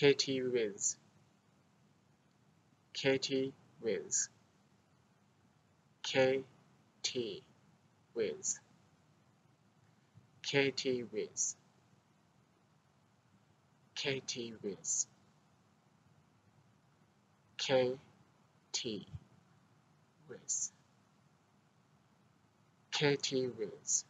Katie Wiz Katie Wiz Katie Wiz Katie Wiz Katie Wiz Katie Wiz Katie Wiz